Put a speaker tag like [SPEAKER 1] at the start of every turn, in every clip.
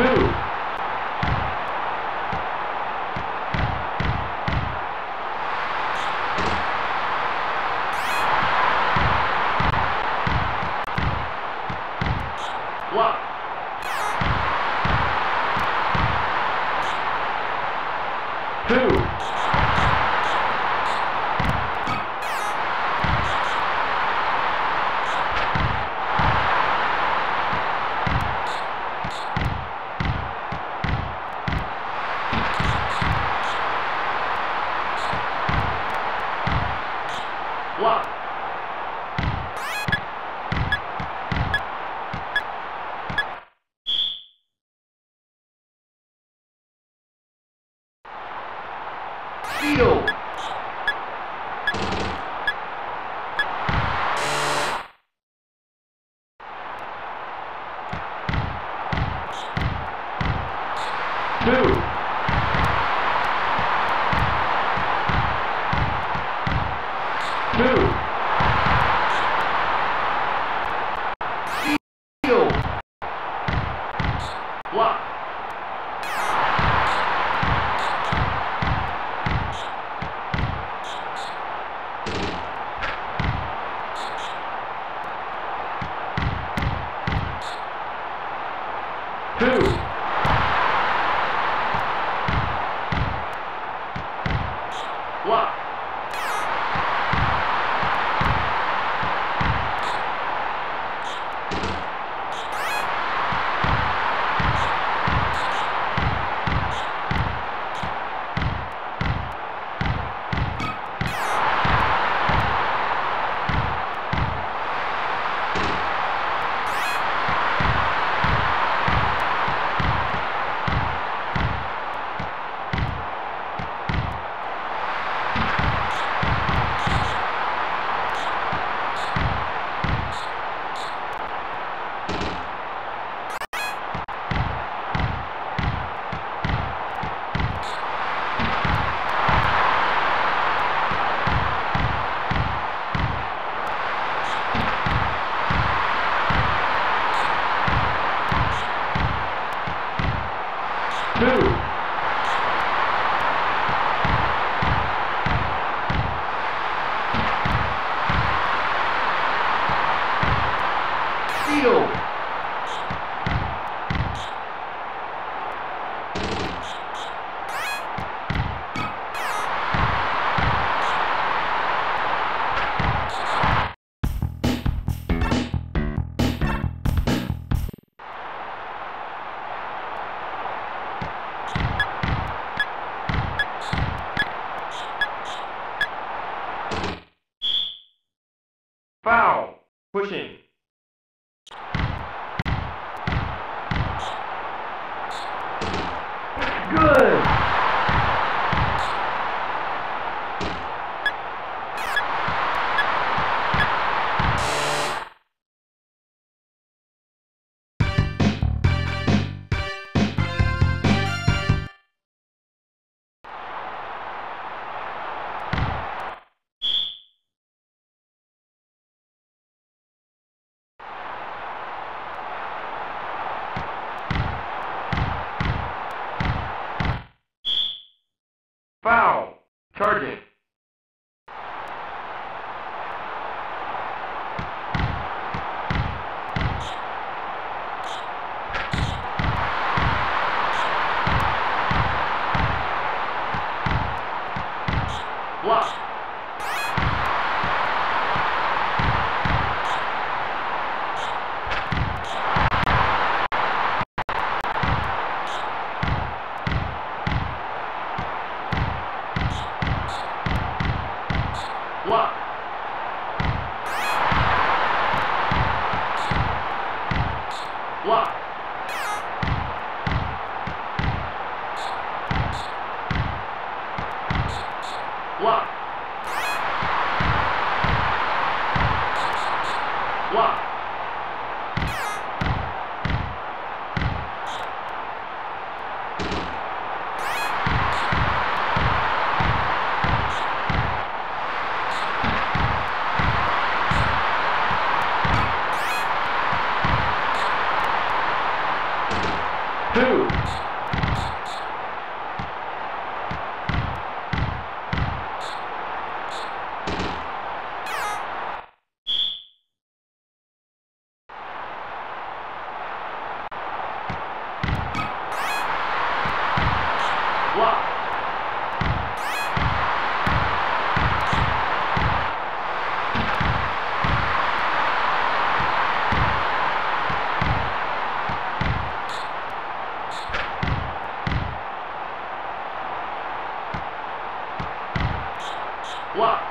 [SPEAKER 1] two, block, two, block, block, two, pushing, foul, charging, block. Block. Block. Block. two. Block. One.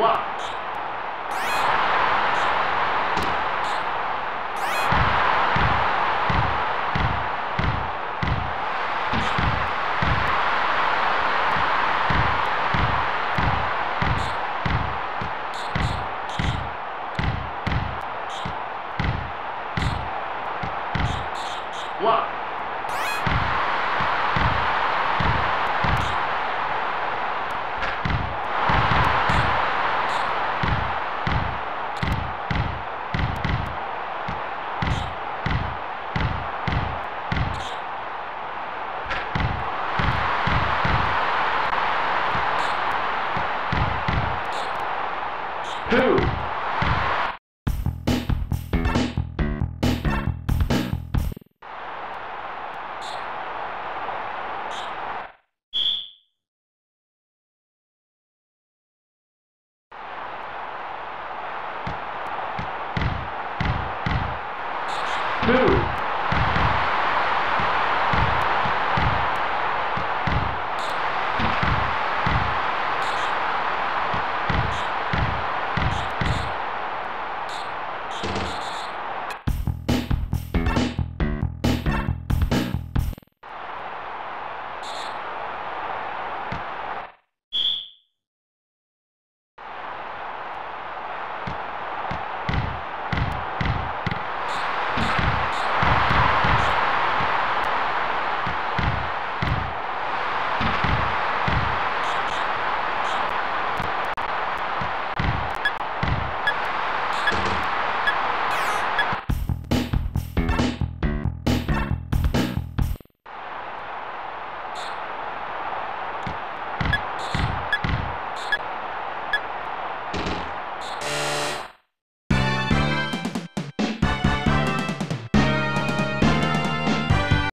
[SPEAKER 1] blocked.